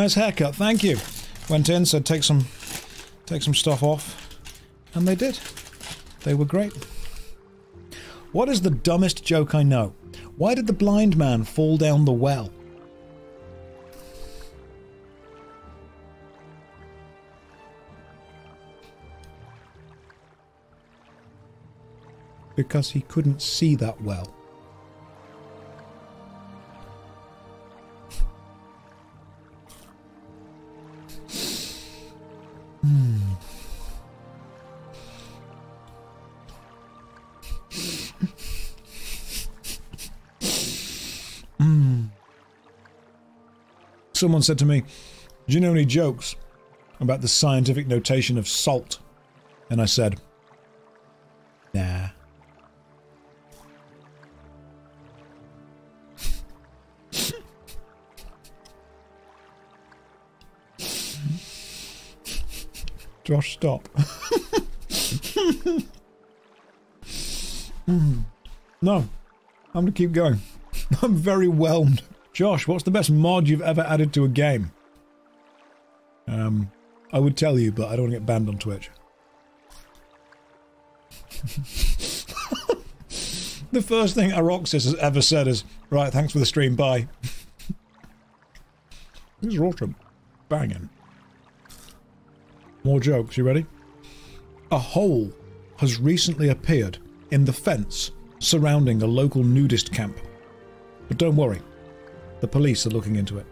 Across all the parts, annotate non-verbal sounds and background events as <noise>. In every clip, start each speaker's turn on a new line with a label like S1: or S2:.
S1: Nice haircut, thank you. Went in, said take some, take some stuff off, and they did. They were great. What is the dumbest joke I know? Why did the blind man fall down the well? Because he couldn't see that well. Someone said to me, Do you know any jokes about the scientific notation of salt? And I said, Nah. Josh, stop. <laughs> Mm. No, I'm going to keep going. <laughs> I'm very whelmed. Josh, what's the best mod you've ever added to a game? Um, I would tell you, but I don't want to get banned on Twitch. <laughs> the first thing Aroxis has ever said is, right, thanks for the stream, bye. this is awesome. Banging. More jokes, you ready? A hole has recently appeared in the fence surrounding a local nudist camp. But don't worry, the police are looking into it.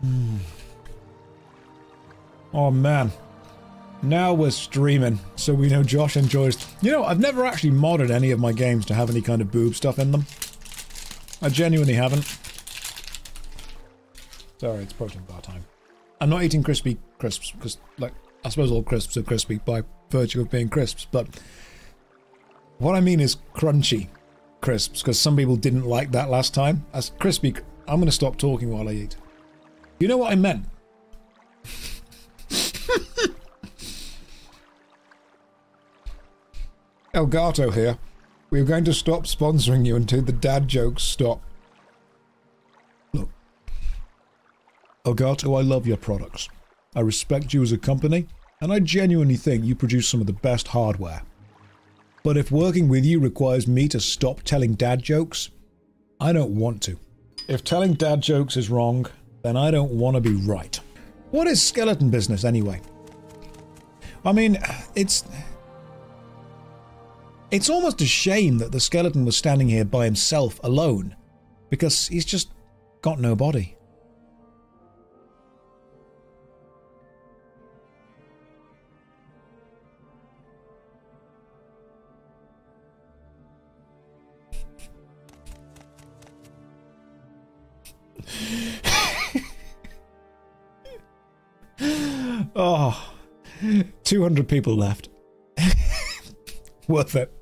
S1: Hmm. Oh man. Now we're streaming, so we know Josh enjoys... You know, I've never actually modded any of my games to have any kind of boob stuff in them. I genuinely haven't. Sorry, it's protein bar time. I'm not eating crispy crisps, because, like, I suppose all crisps are crispy by virtue of being crisps, but what I mean is crunchy crisps, because some people didn't like that last time. As crispy, I'm going to stop talking while I eat. You know what I meant? <laughs> Elgato here. We're going to stop sponsoring you until the dad jokes stop. Look. Elgato, I love your products. I respect you as a company, and I genuinely think you produce some of the best hardware. But if working with you requires me to stop telling dad jokes, I don't want to. If telling dad jokes is wrong, then I don't want to be right. What is skeleton business anyway? I mean, it's... It's almost a shame that the skeleton was standing here by himself alone, because he's just got no body. <laughs> oh, 200 people left. Worth it.